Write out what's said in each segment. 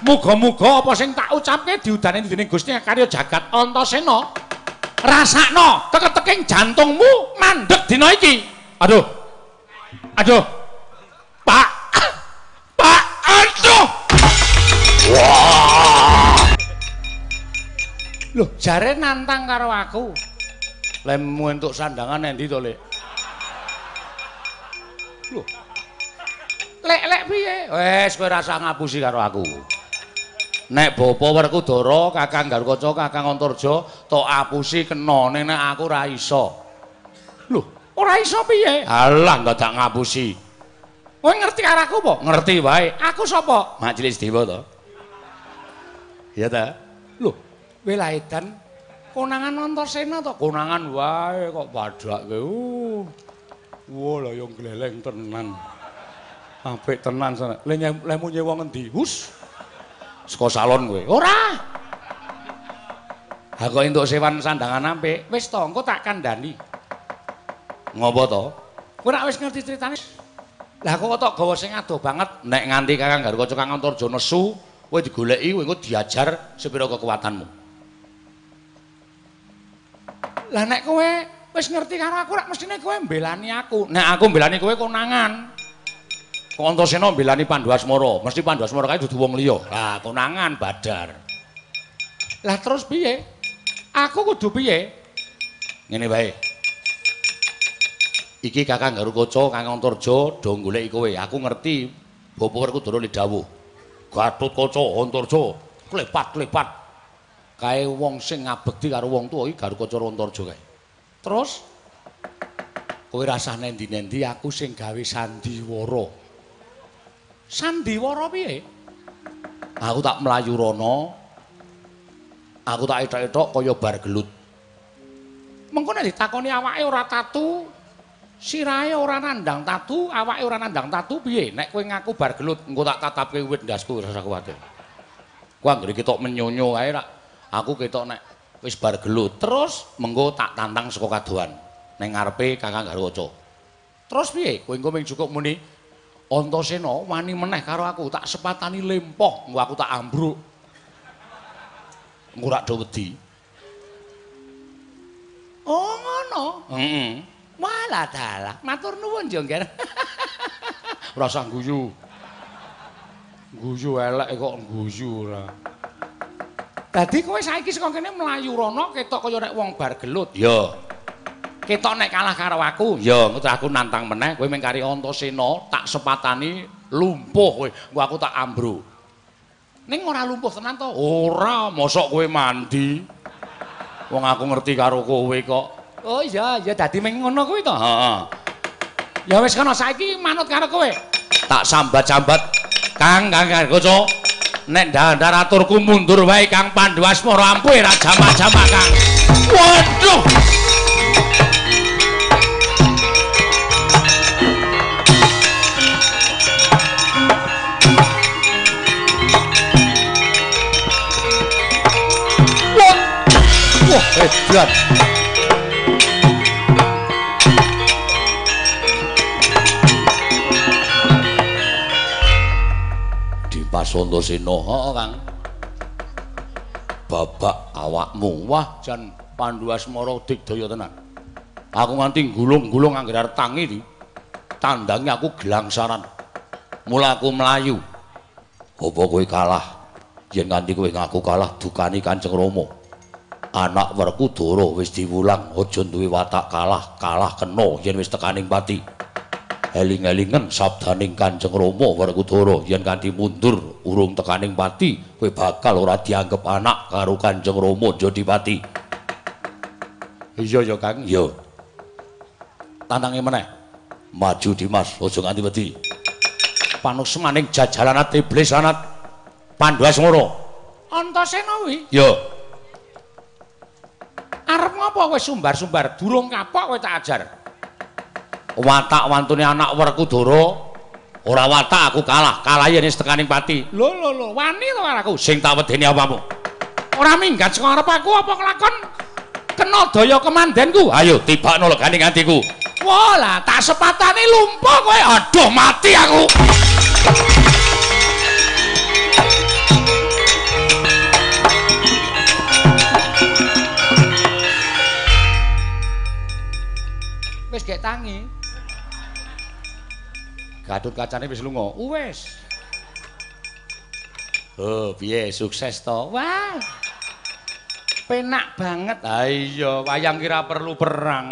Muga-muga apa sing tak ucapke diudani dening Gusti karya jagat Antasena. Rasakno teke-teking jantungmu mandeg dina iki. Aduh. Aduh. Pak. Pak. Aduh. Wah. Loh, jare nantang karo aku. Lemu entuk sandangan endi to, Lek? Loh. Lek lek piye? Wes kowe rasa ngapusi karo aku. Nek bapa Werkudara, Kakang Garukaca, Kakang Antarja tok apusi kena ning nek aku ora iso. Loh, ora iso piye? Alah, dadak ngapusi. Kowe ngerti karo aku apa? Ngerti wae. Aku sapa? Majelis Dewa to. Iya ta? Loh, kowe laedan konangan Antasena to? Konangan wae kok badhake. Uh. Wah, lah yo gleleng tenan. Apik tenan sana. Le lemu nyewa ngendi? Hus. Saka salon kowe. Ora. Ha kok entuk sewan sandangan apik. Wis to, engko tak kandhani. Ngopo to? Kowe nek wis ngerti critane. Lah kok tok gawa sing adoh banget nek nganti Kakang Garukaca Kakang Antarja nesu, kowe digoleki kowe engko diajar sepira kekuatanmu. Lah nek kowe wis ngerti karo aku rak mestine kowe mbelani aku. Nek aku mbelani kowe konangan. Kok Antasena mbelani Pandhuasmara, mesti Pandhuasmara kae dudu wong liya. Lah konangan badar. Lah terus piye? Aku kudu piye? Ngene wae. Iki Kakang Garukaca, Kakang Antarja do goleki kowe. Aku ngerti Bapa Werkudara dawuh. Gatotkaca, Antarja, klepat-klepat. Kae wong sing ngabekti karo wong tuwa iki Garukaca Antarja kae. Terus kowe rasah nendi-nendi aku sing gawe sandiwara. Sandiwara piye? Aku tak mlayu rono. Aku tak etok-etok kaya bar gelut. Mengko nek ditakoni awake ora tatu, sirahe ora nandang tatu, awake ora nandang tatu piye? Nek kowe ngaku bar gelut, engko tak tatapke wit ndasku ora usah kuwatir. Ku anggere ketok menyonyo ae rak. Aku ketok nek wis bar gelut, terus mengko tak tantang saka kadohan ning ngarepe Kakang Garwaca. Terus piye? Kowe engko mung cukup muni Antasena wani meneh karo aku, tak sepatani lempoh, engko aku tak ambruk. Engko rak do wedi. Oh ngono. Heeh. Walah dalah, matur nuwun Jongger. Rasa guyu. Guyu elek kok guyu ora. Dadi kowe saiki saka kene mlayu rono ketok kaya nek wong bar gelut. Ya. Ketok nek kalah karo aku, ya aku nantang meneh kowe mung kari Antasena tak sepatani lumpuh kowe. Engko aku tak ambruk. Ning ora lumpuh tenan to? Ora, mosok kowe mandi. Wong aku ngerti karo kowe kok. Oh iya, ya dadi mung ngono kuwi to? Heeh. Ya wis kana saiki manut karo kowe. Tak sambat-sambat Kang Kang Gargoco. Nek ndandar aturku mundur wae Kang Pandhuasmara ampuh ra jamak-jamak Kang. Waduh. Hebat. Di heeh, Kang. Babak awakmu, wah jan Pandhuasmara digdaya tenan. Aku nganti gulung-gulung anggere arep tangi iki. Tandangi aku gelangsaran. Mula aku mlayu. Apa kowe kalah? Yen nganti kowe ngaku kalah dukani Kanjeng Rama. Anak Werkudara wis diwulang aja duwe watak kalah kalah kena yen wis tekaning pati. Eling-elingen sabdaning Kanjeng Rama Werkudara yen kanthi mundur urung tekaning pati kowe bakal ora dianggep anak karo Kanjeng Rama Jodipati iya ya Kang. Iya. Tantange meneh? Maju Dimas. Aja nganti wedi. Panusmaning jajalanat iblis anat Pandhuasmara Antasena kuwi? Iya arep ngopo kowe sumbar-sumbar? Durung kapok kowe tak ajar. Watak wantune anak Werkudara ora watak aku kalah. Kalah yen tekaning pati. Lho lho lho wani to aku? Sing tak wedeni apamu ora minggat saka arep aku apa kelakon? Kena daya kemandenku. Ayo tibakno legane ngantiku. Wah lah tak sepatane lumpuh kowe. Aduh mati aku Gatut kacane wis lunga. Wis. Oh, piye sukses to? Wah. Penak banget. Ha iya, wayang kira perlu perang.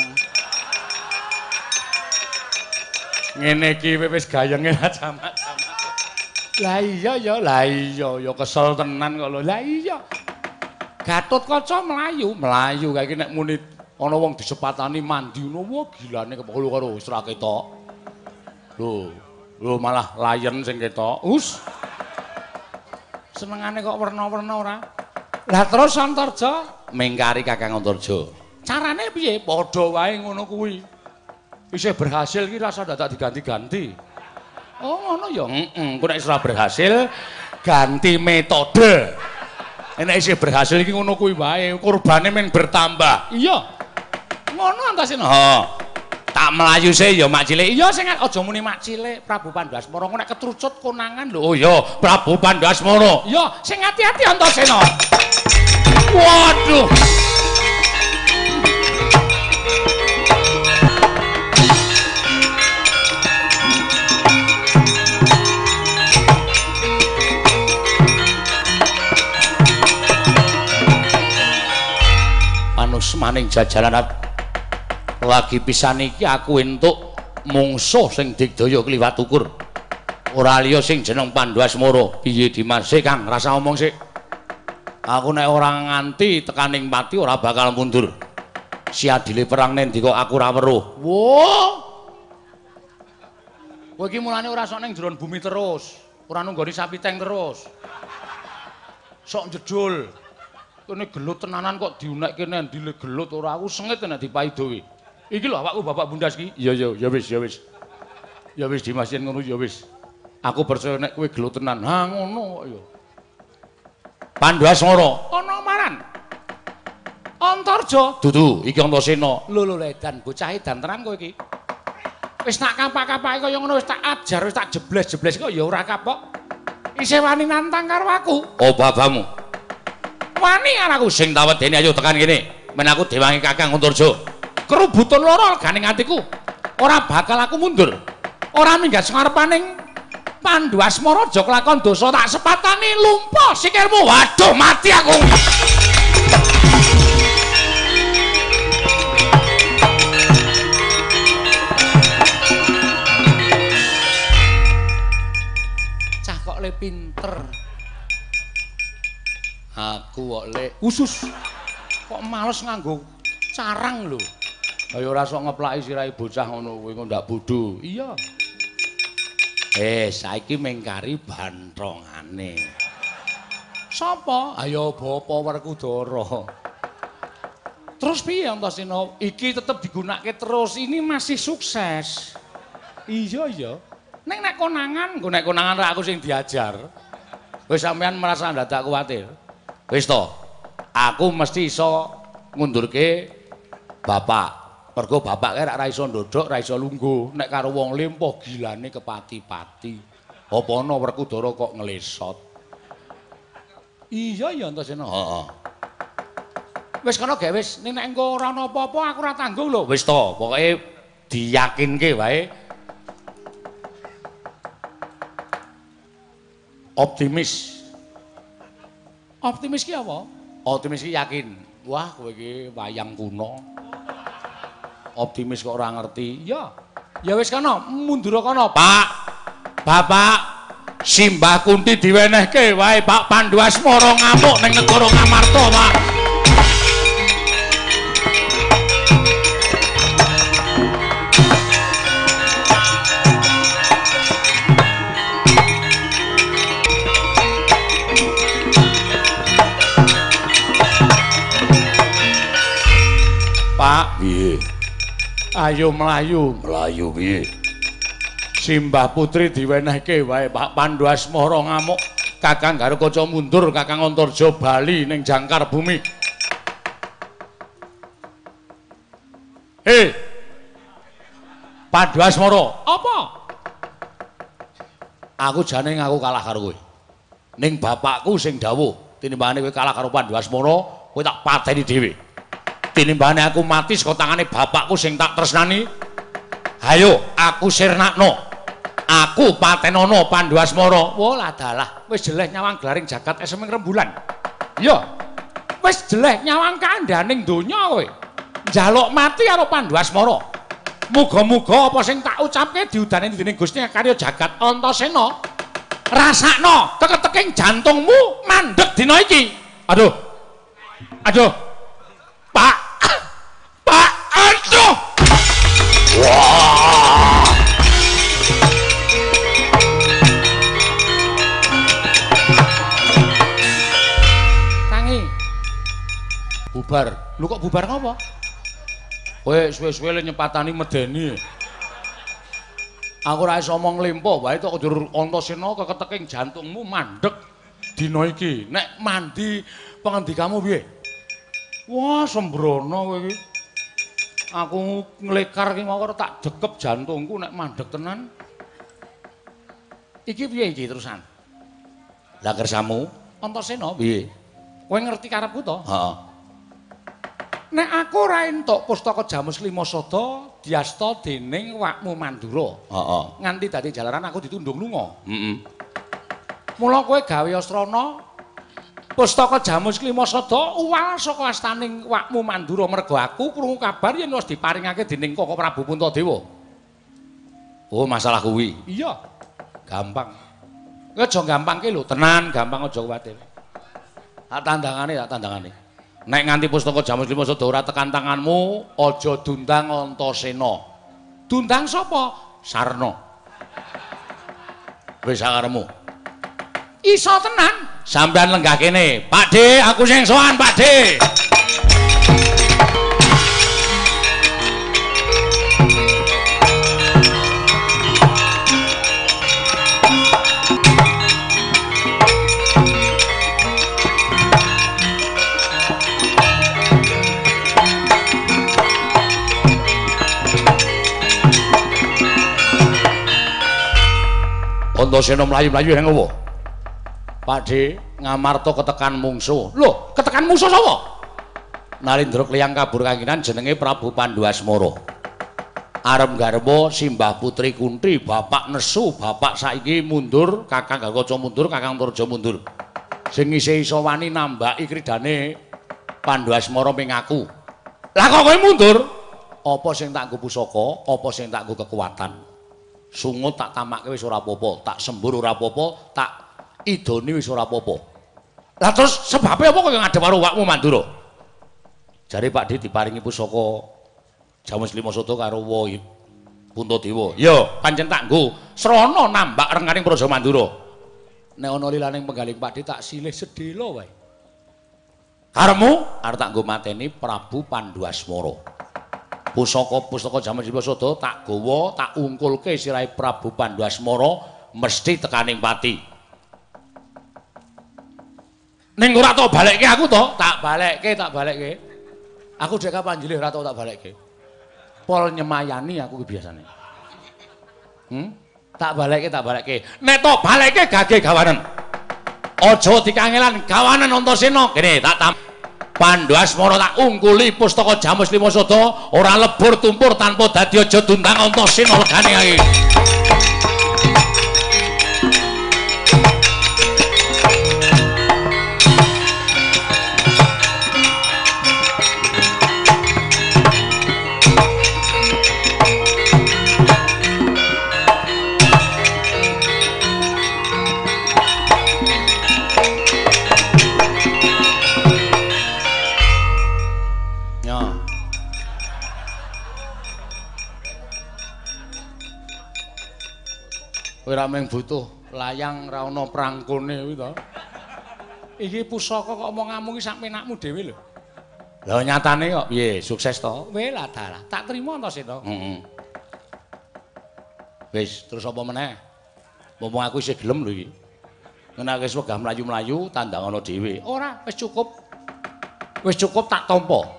Ngene iki wis gayenge jamak-jamak. Lah iya ya, lah iya ya kesel tenan kok lho. Lah iya. Gatut kaca mlayu, mlayu kae nek muni ana wong disepatani mandi ngono wah gilane kepolo karo wis ra ketok. Lho, lho malah layen sing ketok. Us. Senengane kok werna-werna ora. Lah terus Antarja mengkari Kakang Antarja. Carane piye? Padha wae ngono kuwi. Isih berhasil ki rasa dadak diganti-ganti. Oh ngono ya. Heeh, kok nek ora berhasil ganti metode. Nek isih berhasil iki ngono kuwi wae, kurbane men bertambah. Iya. Ngono antasena. Heeh. Tak melayu se ya mak cilik. Iya sing aja muni mak cilik, Prabu Pandhasmara nek ketrucut konangan lho. Oh iya, Prabu Pandhasmara. Iya, sing ati-ati antasena. Waduh. manus maning jajalan lagi pisan iki aku entuk mungsuh sing digdaya kliwat ukur. Ora liya sing jeneng Pandhasmara piye Dimas Kang? Rasa omong sik. Aku nek ora nganti tekaning pati ora bakal mundur. Siadile perang nendi kok aku ora weruh. Wo kowe iki mulane ora sok ning jero bumi terus. Ora nunggoni sapi teng terus. Sok jedul kene gelut tenanan kok diunekke nendi le gelut ora. Aku sengit nek dipaidowe. Iki lho awakku Bapak Bundas iki. Iya iya ya wis ya wis. Ya wis Dimas yen ngono ya wis. Aku percaya nek kowe gelut tenan. Ha ngono kok ya. Pandhasmara ana maran. Antarja dudu iki Antasena. Lho lho ledan bocah edan tenan kowe iki. Wis tak kapak-kapake kaya ngono wis tak ajar wis tak jebles-jebles kok ya ora kapok. Isih wani nantang karo aku. Oh babamu. wani anakku sing tawedeni ayo tekan kene men aku dewangi Kakang Antarja kerubutun loro ganing atiku. Ora bakal aku mundur. Ora minggat ngarepaning Pandu Asmara aja kelakon dosa tak sepatani lumpuh sikilmu. Waduh mati aku. Cah kok le pinter? Aku kok lek usus. Kok males nganggo carang lho. Kaya ora sok ngeplaki sirahe bocah ngono kuwi kok ndak bodho. Iya. Eh, saiki mengkari bantrongane. Sapa? Ayo Bapa Werkudara. Terus piye Antasena? Iki tetep digunakake terus. Ini masih sukses. Iya, iya. Nek nek konangan, nek konangan ra aku sing diajar. Wis sampean merasa ndadak kuwatir. Wis to. Aku mesti iso ngundurke bapak. Mergo bapak kae ora iso ndodhok, ora iso lungguh. Nek karo wong lempoh gilane kepati-pati. Apa ana Werkudara kok nglesot? Iya ya Antasena. Heeh. Wis kana gawe wis. Nek engko ora ana apa-apa aku ora tanggung lho. Wis to, pokoke diyakinke wae. Optimis. Optimis ki apa? Optimis ki yakin. Wah, kowe iki wayang kuno. Optimis kok ora ngerti. Ya. Ya wis kana, mundur kana, Pak. Bapak Simbah Kunti diwenehke wae Pak Pandu Asmara ngamuk ning negara Ngamarta. Pak, Ayo mlayu, mlayu piye? Simbah Putri diwenehke wae Pak Pandu Asmara ngamuk. Kakang Garukaca mundur, Kakang Antarja bali ning jangkar bumi. Hei. Pandu Asmara, apa? Aku jane ngaku kalah karo kowe. Ning bapakku sing dawuh, tinimbane kowe kalah karo Pandu Asmara, kowe tak pateni dhewe. Tinimbane aku mati saka tangane bapakku sing tak tresnani. Hayo, aku sirnakno. Aku Patenono Pandhuasmara. Wah, ladalah. Wis jeleh nyawang glaring jagat eseming rembulan. Iya. Wis jeleh nyawang kandhaning donya kowe. Njaluk mati karo Pandhuasmara. Muga-muga apa sing tak ucapke diudani dening Gusti karya jagat Antasena. Rasakno teketeking jantungmu mandeg dina iki. Aduh. Aduh. Pak. Pak. Aduh. Wah. Tangi. Bubar. Lu kok bubar ngopo? Kowe suwe-suwe le nyepatani medeni. Aku ora iso omong limpo, wae tok njur Antasena keketeking jantungmu mandeg dina iki. Nek mandi pengendikamu piye? Wah, sembrono kowe iki. Aku nglekar ki mau tak jekep jantungku nek mandeg tenan. Iki piye iki terusan? Lah kersamu Antasena piye? Kowe ngerti karepku to? Heeh. Nek aku ora entuk pustaka Jamus Lima Sada diasta dening wakmu Mandura. Heeh. Nganti dadi jalaran aku ditundung lunga. Heeh. Mula kowe gawe asrana pustaka Jamus Lima Sada uwal saka astaning wakmu Mandura mergo aku krungu kabar yen wis diparingake dening Koko Prabu Puntadewa. Oh, masalah kuwi. Iya. Gampang. Aja gampangke lho, tenan gampang aja kuwatir. Tak tandangane, tak tandangane. Nek nganti pustaka Jamus Lima Sada ora tekan tanganmu, aja dundang Antasena. Dundang sapa? Sarna. Wis sakaremu. Iso tenan. Sampeyan lenggah kene. Pak De, aku sing sowan, Pak De. Antasena mlayu-mlayu nang ngopo? Pakde ngamarta ketekan mungsuh. Lho, ketekan mungsuh sapa? Narendra Kliyang kabur kanginan jenenge Prabu Pandhuasmara. Arep garwa Simbah Putri Kunti, Bapak Nesu, Bapak saiki mundur, Kakang Gakaca mundur, Kakang Turja mundur. Sing isih iso wani nambaki kridane Pandhuasmara ping aku. Lah kok kowe mundur? Apa sing tak nggo pusaka, apa sing tak nggo kekuatan? Sungut tak tamakke wis ora apa-apa, tak sembur ora apa-apa, tak idoni wis ora apa-apa. Lah terus sebabe apa kok ngadep karo wakmu Mandura? Jare Pak Di diparingi pusaka Jamus Lima Soto karo Wa Puntadewa. Ya, pancen tak nggo srana nambak renganing Praja Mandura. Nek ana lilaning penggaling Pak Di tak silih sedhela wae. Karemu arep tak nggo mateni Prabu Pandhuasmara. Pusaka-pusaka Jamus Lima Soto tak gawa, tak ungkulke sirahe Prabu Pandhuasmara mesti tekaning pati. Ning ora tau balekke aku to, tak balekke, tak balekke. Aku dek kapan jilih ora tau tak balekke. Pol nyemayani aku biasane. Hmm? Tak balekke, tak balekke. Nek to balekke gage gawanen. Aja dikangelan gawanen Antasena. Kene tak tam Pandhuasmara tak ungkuli pustaka Jamus Lima Sada ora lebur tumpur tanpa dadi aja dundang Antasena legane ae. Kowe ra mung butuh layang ra ana prangkone kuwi to. Iki pusaka kok omong-omong iki sak penakmu dhewe lho. Lah nyatane kok piye? Sukses to? Weh lah dalah. Tak trimo to Sita. Heeh. Wis, terus apa meneh? Mumpung aku isih gelem lho iki. Nek wis wegah mlayu-mlayu tandangana dhewe. Ora, wis cukup. Wis cukup tak tampa.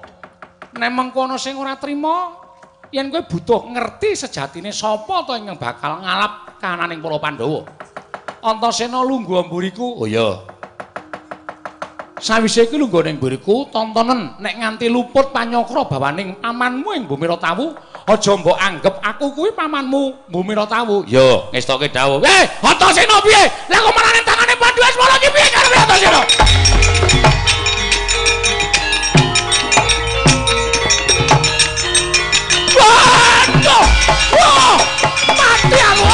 Nek mengkono sing ora trima, yen kowe butuh ngerti sejatine sapa to ingkang bakal ngalap kananing para Pandhawa. Antasena lungguh mburiku. Oh iya. Sawise iku lungguh ning mburiku tontonen nek nganti luput panyokra bawaning amanmu ing bumi Ratawu, aja mbok anggap aku kuwi pamanmu Bumira Tawu. Yo, ngestoke dawuh. Eh, Antasena piye? Lah kok marane tangane Pandu Asmara iki piye karo Antasena? Mati aku!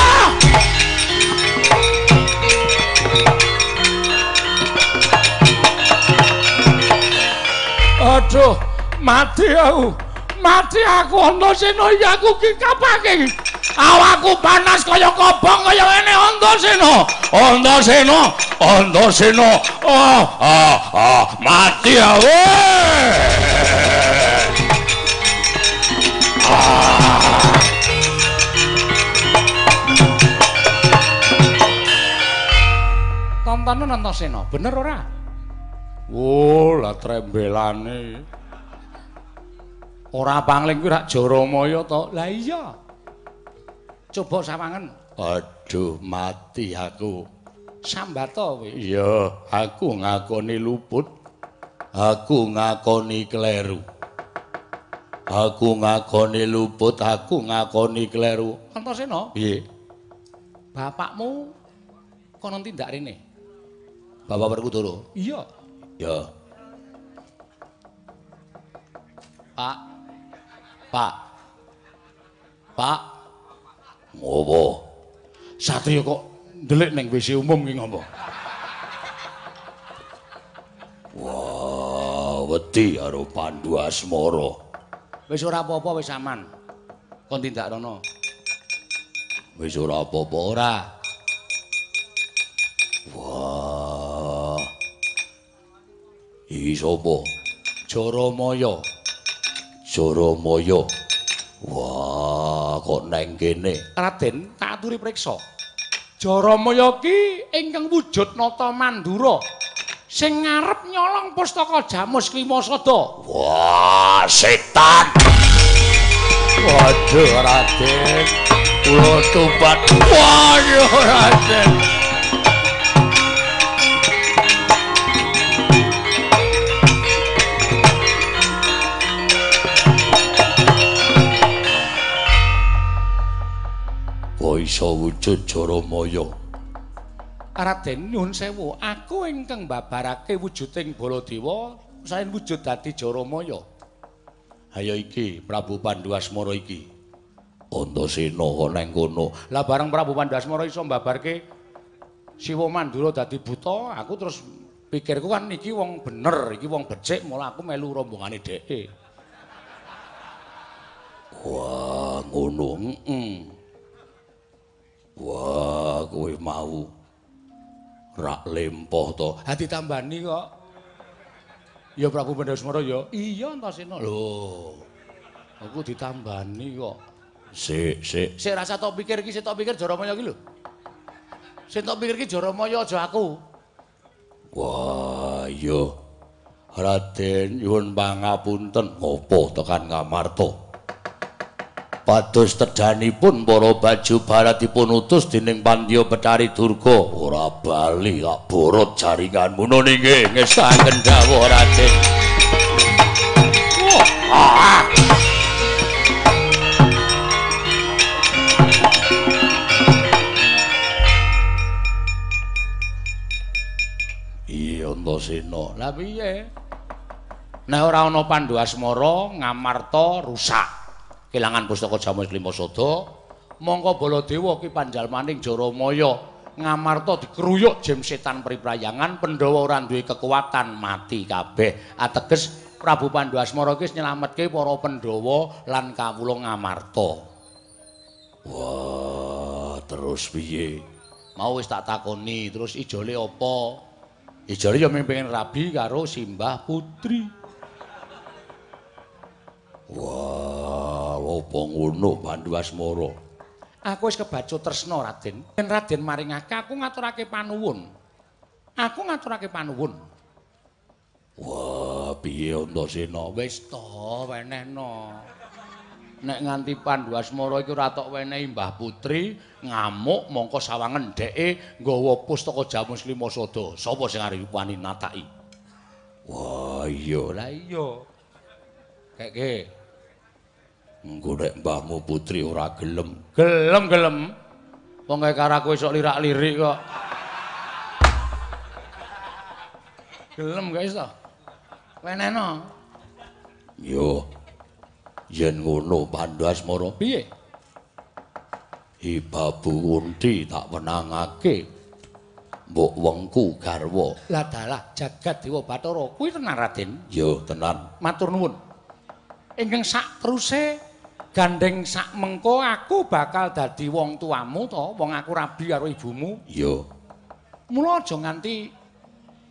Aduh, mati aku. Mati aku Antasena iki aku ki kapake. Awakku panas kaya kobong kaya ngene Antasena. Antasena, Antasena. Ah, ah, ah, mati aku. Tontonan Antasena, bener ora? Oh, lah trembelane. Ora pangling kuwi rak Jaramaya to. Lah iya. Coba sawangen. Aduh, mati aku. Sambata kowe. Iya, aku ngakoni luput. Aku ngakoni kleru. Aku ngakoni luput, aku ngakoni kleru. Antasena? Piye? Bapakmu kono tindak rene. Bapak Werkudara? Iya. Ya. Pak. Pak. Pak. Ngopo? Satria kok ndelik ning WC umum ki ngopo? Wah, wedi karo Pandu Asmara. Wis ora apa-apa wis aman. Kon tindak rono. Wis ora apa-apa ora. Iki sapa? Jaramaya. Jaramaya. Wah, kok neng kene. Raden, tak aturi priksa. Jaramaya ki ingkang wujud nata Mandura. Sing ngarep nyolong pustaka Jamus Klimasada. Wah, setan. Waduh, Raden. Kula tobat. Waduh, Raden. Iso wujud Jaramaya? Raden nyuwun sewu, aku ingkang babarake wujuding Baladewa saen wujud dadi Jaramaya. Ayo iki Prabu Pandu Asmara iki. Antasena kok nang kono. Lah bareng Prabu Pandu Asmara iso mbabarke Siwa Mandura dadi buta, aku terus pikirku kan iki wong bener, iki wong becik, mula aku melu rombongane dheke. Wah, ngono. Heeh. Wah, kowe mau rak lempoh to. Ha ditambani kok. Ya Prabu Pandhasmara ya. Iya Antasena. Lho. Aku ditambani kok. Sik, sik. Sik rasa tok pikir iki, sik tok pikir Jaramaya iki lho. Sik tok pikir iki Jaramaya aja aku. Wah, iya. Raden nyuwun pangapunten ngopo tekan Ngamarta. Pados terjanipun para baju baratipun utus dening Pandya Betari Durga ora bali kak borot jaringan muno nggih ngestaken dawuh Raden. Iya Antasena. Lah piye? Nek ora ana Pandhu Asmara, Ngamarta rusak. Kelangan pustaka Jamus Klimasada, mongko Baladewa ki panjalmaning Jaramaya ngamarta dikruyuk jem setan priprayangan, Pandhawa ora duwe kekuatan mati kabeh. Ateges Prabu Pandhu Asmara ki nyelametke para Pandhawa lan kawula ngamarta. Wah, terus piye? Mau wis tak takoni, terus ijole apa? Ijole ya pengen rabi karo Simbah Putri. Wah, apa ngono Pandhu Asmara? Aku wis kebacut tresna, Raden. Yen Raden maringake aku ngaturake panuwun. Aku ngaturake panuwun. Wah, piye Antasena? Wis to, wenehno. Nek nganti Pandhu Asmara iki ora tok wenehi Mbah Putri, ngamuk mongko sawangen dheke nggawa pustaka Jamus Limasada. Sapa sing arep wani nataki? Wah, iya, lah iya. Keke. Engko nek mbahmu putri ora gelem. Gelem-gelem. Wong kaya karo aku lirak-lirik kok. Gelem gak iso. Weneno. Yo. Yen ngono Pandhasmara, Piye? Hibabu Unti tak wenangake. Mbok wengku garwa. Lah dalah jagat Dewa Bathara kuwi tenan Raden. Yo tenan. Matur nuwun. Ingkang sak teruse gandeng sak mengko aku bakal dadi wong tuamu to, wong aku rabi karo ibumu. Yo. Mula aja nganti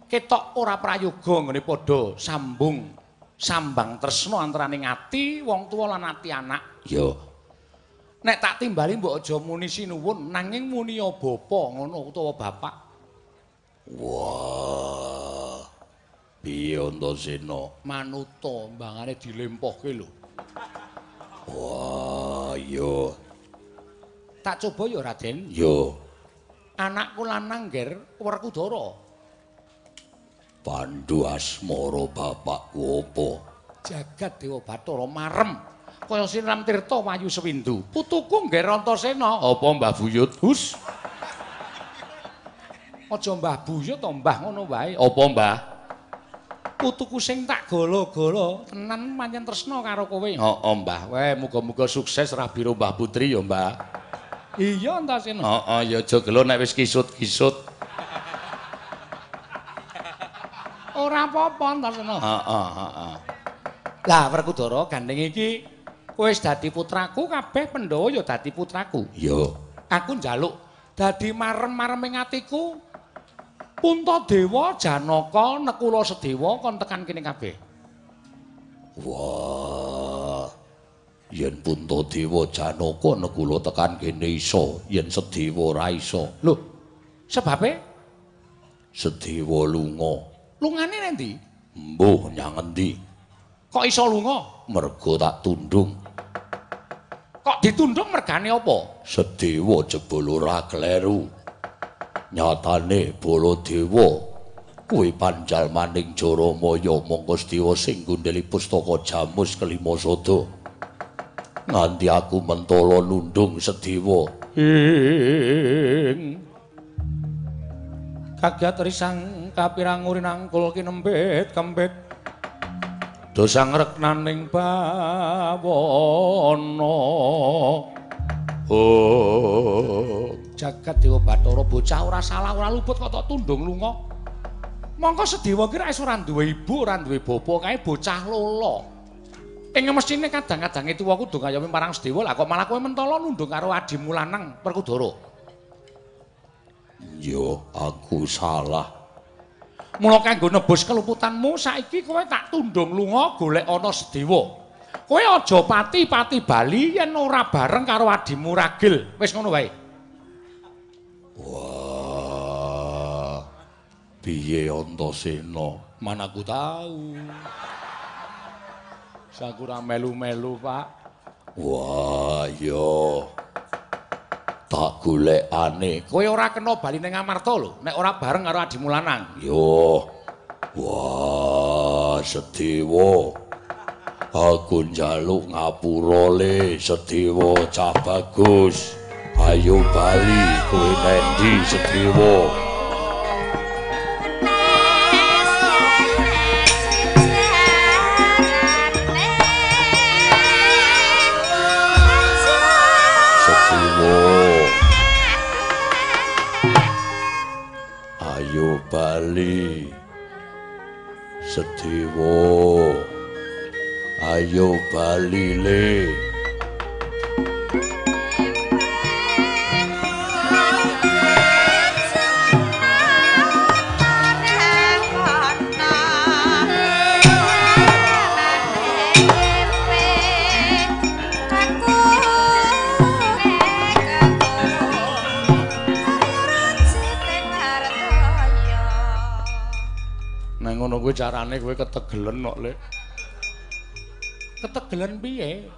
ketok ora prayoga ngene padha sambung sambang tresna antaraning ati wong tuwa lan ati anak. Yo. Nek tak timbali mbok aja muni sinuwun nanging muni bapa ngono utawa bapak. Wah. Piye Antasena? Manuta mbangane dilempohke lho. Wah, yo. Tak coba ya Raden. Yo. Anakku lanang ger Werkudara. Pandu asmara bapakku apa? Jagat Dewa Bathara marem kaya Siram Tirta Wayu Sewindu. Putuku nger Antasena. Apa Mbah Buyut? Hus. Aja Mbah Buyut to Mbah ngono wae. Apa Mbah? Putuku sing tak golo-golo tenan pancen tresna karo kowe. Heeh Mbah. Weh muga-muga sukses rabi Mbah Putri ya Mbah. Iya Antasena. Heeh ya aja gelo nek wis kisut-kisut. Ora apa-apa Antasena. Heeh, heeh. Lah Werkudara gandeng iki wis dadi putraku kabeh Pandhawa ya dadi putraku. Yo. Aku njaluk dadi marem-mareming atiku Puntadewa, Janaka, Nekula Sedewa kon tekan kene kabeh. Wah. Yen Puntadewa Janaka nekula tekan kene iso, yen Sedewa ora iso. Lho, sebabe Sedewa lunga. lungane nendi? Mbuh nyang endi? Kok iso lunga? Mergo tak tundung. Kok ditundung mergane apa? Sedewa jebul ora kleru. Nyatane Baladewa kuwi panjalmaning Jaramaya mongko Sedewa sing gundheli pustaka Jamus kelima sada. Nganti aku mentala nundung Sedewa. Ing kagiat risang kapirang urinangkul kinembet kembet dosang reknaning bawana oh jagat dewa bathara bocah ora salah ora luput kok tok tundung lunga mongko sedewa ki wis ora duwe ibu ora duwe bapa kae bocah lolo ing mesine kadang-kadang itu aku kudu ngayomi marang sedewa lah kok malah kowe mentala nundung karo adimu lanang perkudara Yo, aku salah. Mula kanggo nebus keluputanmu saiki kowe tak tundung lunga golek ana Sedewa. Kowe aja pati-pati bali yen ora bareng karo adimu Ragil. Wis ngono wae. Wah. Piye Antasena? Mana aku tahu. Sakura melu-melu, Pak. Wah, yo. Tak golekane. Kowe ora kena bali ning Amarta lho, nek ora bareng karo adimu lanang. Yo. Wah, Sedewa. Aku njaluk ngapura le, Sedewa cah bagus. Ayo bali kowe nendi Sedewa. Sedewa. Bali. Sedewa. Ayo bali le. Carane kowe ketegelen kok, Lek. Ketegelen piye?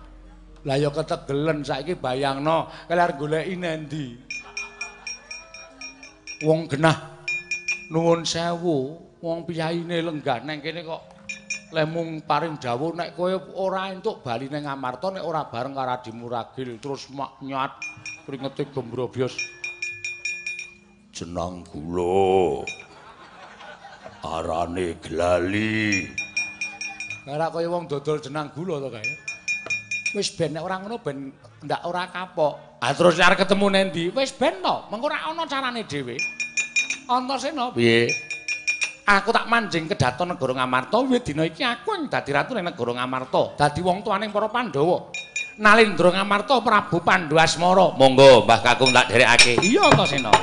Lah ya ketegelen saiki bayangno kelar goleki nendi. Wong genah nuwun sewu, wong piyaine lenggah nang kene kok lemung paring dawuh nek kowe ora entuk bali ning Amarta nek ora bareng karo adimu Ragil terus mak nyat kringete gembrobyos jenang gula arane glali. Ora kaya wong dodol jenang gula to kae. Wis ben nek ora ngono ben ndak ora kapok. Ah terus arep ketemu nendi? Wis ben to. Mengko ora ana carane dhewe. Antasena piye? Aku tak manjing kedaton negara Ngamarta. Wiwit dina iki? Aku yang dadi ratu ning negara Ngamarta. Dadi wong tuaning para Pandhawa. Nalindra Ngamarta Prabu Pandhu Asmara. Monggo Mbah Kakung tak dherekake iya Antasena